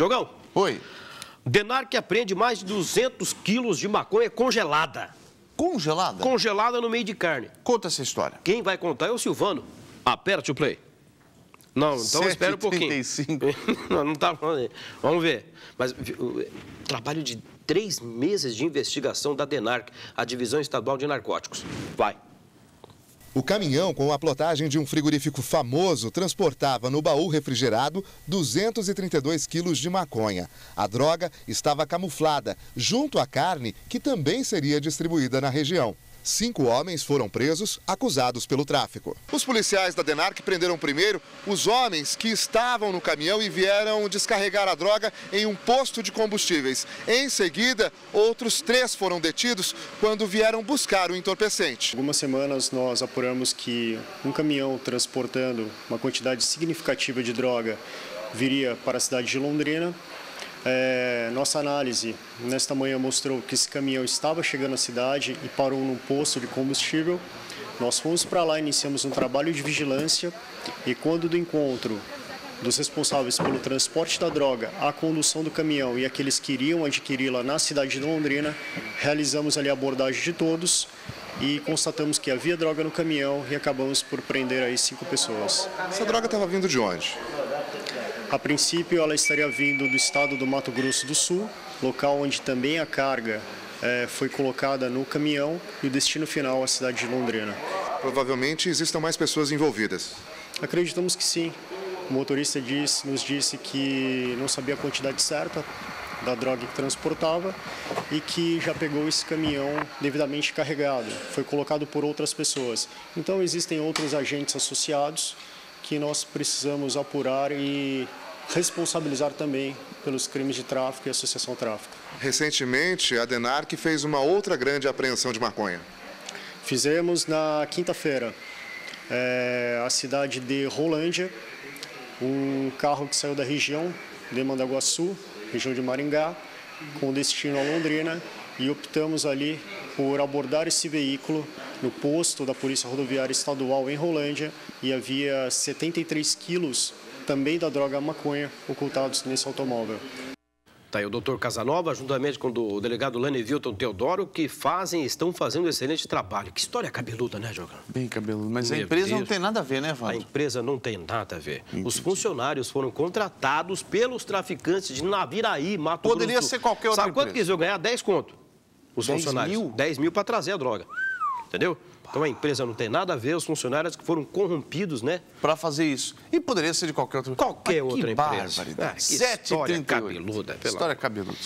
Jogão. Oi. Denarc apreende mais de 200 quilos de maconha congelada. Congelada? Congelada no meio de carne. Conta essa história. Quem vai contar é o Silvano. Aperte o play. Não, então espera um pouquinho. 7h35. não, não tá falando aí. Vamos ver. Mas o trabalho de três meses de investigação da DENARC, a Divisão Estadual de Narcóticos. Vai. O caminhão com a plotagem de um frigorífico famoso transportava no baú refrigerado 232 quilos de maconha. A droga estava camuflada junto à carne que também seria distribuída na região. Cinco homens foram presos, acusados pelo tráfico. Os policiais da DENARC prenderam primeiro os homens que estavam no caminhão e vieram descarregar a droga em um posto de combustíveis. Em seguida, outros três foram detidos quando vieram buscar o entorpecente. Algumas semanas nós apuramos que um caminhão transportando uma quantidade significativa de droga viria para a cidade de Londrina é, nossa análise nesta manhã mostrou que esse caminhão estava chegando à cidade e parou num posto de combustível. Nós fomos para lá, iniciamos um trabalho de vigilância e quando do encontro dos responsáveis pelo transporte da droga, a condução do caminhão e aqueles que iriam adquiri-la na cidade de Londrina, realizamos ali a abordagem de todos e constatamos que havia droga no caminhão e acabamos por prender aí cinco pessoas. Essa droga estava vindo de onde? A princípio, ela estaria vindo do estado do Mato Grosso do Sul, local onde também a carga é, foi colocada no caminhão e o destino final a cidade de Londrina. Provavelmente existam mais pessoas envolvidas. Acreditamos que sim. O motorista nos disse que não sabia a quantidade certa da droga que transportava e que já pegou esse caminhão devidamente carregado. Foi colocado por outras pessoas. Então existem outros agentes associados que nós precisamos apurar e responsabilizar também pelos crimes de tráfico e associação tráfico. Recentemente, a DENARC fez uma outra grande apreensão de maconha. Fizemos na quinta-feira, é, a cidade de Rolândia, um carro que saiu da região de Mandaguaçu, região de Maringá, com destino a Londrina, e optamos ali por abordar esse veículo no posto da Polícia Rodoviária Estadual em Rolândia e havia 73 quilos também da droga maconha ocultados nesse automóvel. Tá aí o doutor Casanova, juntamente com o delegado Lane Vilton Teodoro, que fazem, estão fazendo um excelente trabalho. Que história cabeluda, né, Jogão? Bem cabeludo. Mas Meu a empresa Deus. não tem nada a ver, né, A Vando? empresa não tem nada a ver. Os funcionários foram contratados pelos traficantes de Naviraí, Mato Poderia Grosso. ser qualquer outra Sabe quanto empresa. que eles iam ganhar? 10 conto. Os 10 funcionários. mil? 10 mil para trazer a droga. Entendeu? Então a empresa não tem nada a ver, os funcionários que foram corrompidos, né? Para fazer isso. E poderia ser de qualquer outra Qualquer Mas outra empresa. Ah, que 7h38. história cabeluda, pelo História cabeluda.